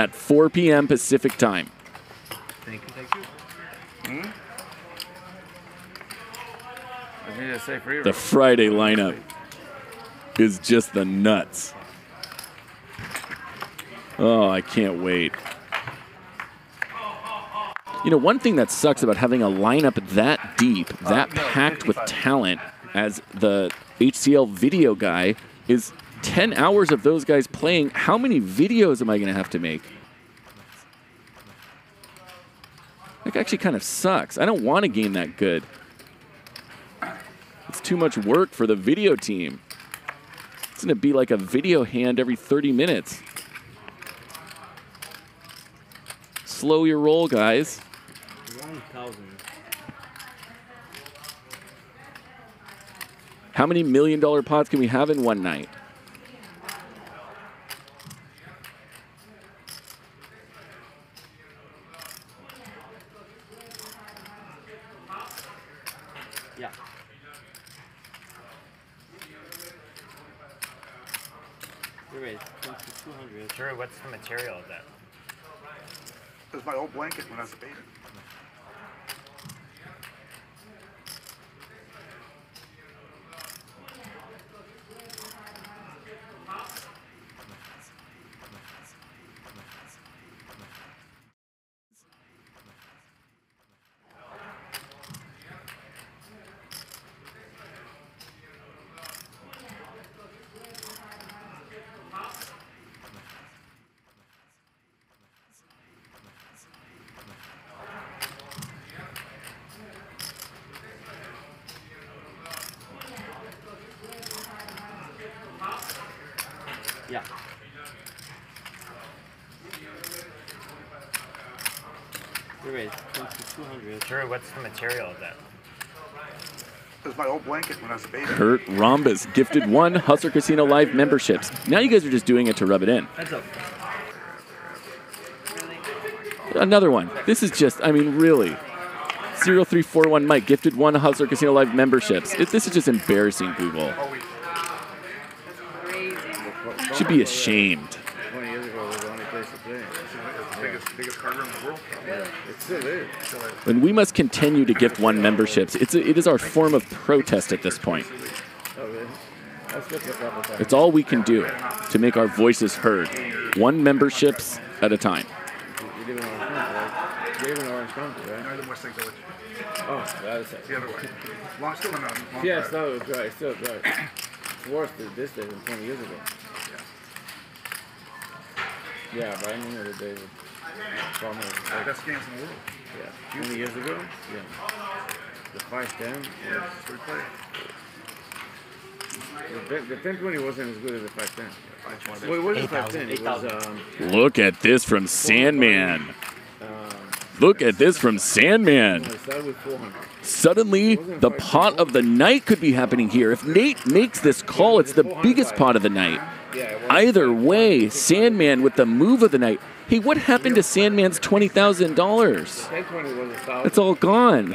at 4 p.m. Pacific time. Thank you, thank you. Hmm? I need to say free The Friday lineup is just the nuts. Oh, I can't wait. You know, one thing that sucks about having a lineup that deep, that packed with talent as the HCL video guy is 10 hours of those guys playing. How many videos am I going to have to make? That actually kind of sucks. I don't want a game that good. It's too much work for the video team. It's going to be like a video hand every 30 minutes. Slow your roll, guys. 1,000. How many million dollar pots can we have in one night? Yeah. You're right. 200. Drew, what's the material of that? It was my old blanket when I was a baby. Yeah. You're right. 200. Drew, what's the material of that? It was my old blanket when I was a baby. Kurt Rhombus gifted one Hustler Casino Live memberships. Now you guys are just doing it to rub it in. Heads up. Another one. This is just, I mean, really. 0341 Mike gifted one Hustler Casino Live memberships. It, this is just embarrassing, Google. Should be ashamed. 20 years ago was the only place to play. It's the biggest, biggest card room in the world. It still is. And we must continue to gift one memberships. It's a, it is our form of protest at this point. Oh, really? Let's get the couple times. It's all we can do to make our voices heard. One memberships at a time. You live in Orange County, right? You live in Orange County, I right? live in Westlake Village. Oh, that is It's the other way. Long, still in a long Yes, drive. that was right. Still right. It's worse than this day than 20 years ago. Yeah, but I remember the day with Farmer. The Like, best games in the world. yeah, 20 years ago. Yeah. The 510. Yeah, that's we play. The, the 1020 wasn't as good as the 510. Five twenty. Well, it wasn't 510. It was um, Look at this from Sandman. um, Look at this from Sandman. it started with 400. Suddenly, the pot of the night could be happening here. If Nate makes this call, it's the biggest pot of the night. Either way, Sandman with the move of the night. Hey, what happened to Sandman's $20,000? 1020 was a thousand. It's all gone.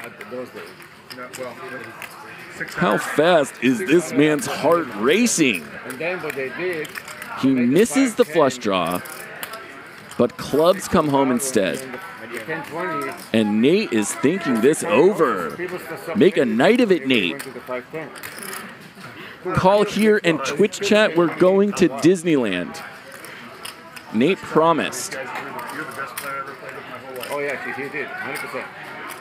How fast is this man's heart racing? He misses the flush draw, but clubs come home instead. at the 1020, And Nate is thinking this over. Make a night of it, Nate. went to the 510. Call here and Twitch chat. We're going to Disneyland. Nate promised. guys, you're the, you're the best player I ever played with my whole life. Oh yeah, he, he did, 100%.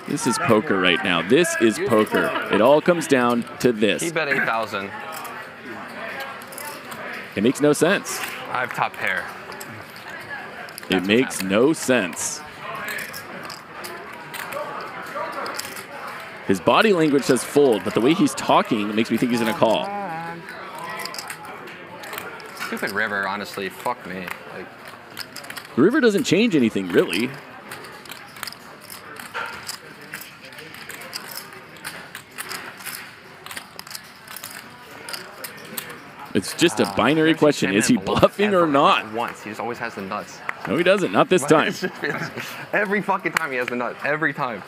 This is poker right now. This is poker. It all comes down to this. He bet 8,000. It makes no sense. I have top pair. It makes no sense. His body language says fold, but the way he's talking makes me think he's going to call. Stupid river, honestly. Fuck me. Like, The river doesn't change anything, really. It's just a uh, binary question. Is he Sandman bluff bluffing or not? Once. He just always has the nuts. No, he doesn't. Not this time. Every fucking time he has the nuts. Every time.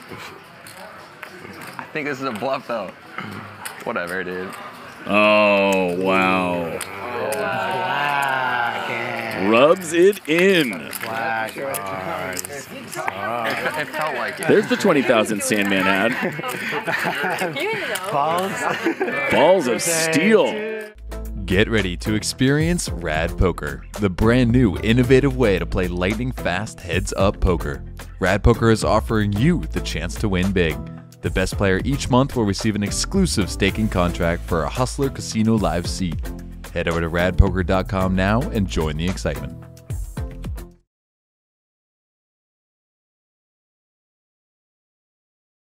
I think this is a bluff, though. Whatever, dude. Oh, wow. Oh, rubs it in. It, it felt like it. There's the 20,000 Sandman ad. Balls of steel. Get ready to experience Rad Poker, the brand new innovative way to play lightning fast heads up poker. Rad Poker is offering you the chance to win big. The best player each month will receive an exclusive staking contract for a Hustler Casino live seat. Head over to radpoker.com now and join the excitement.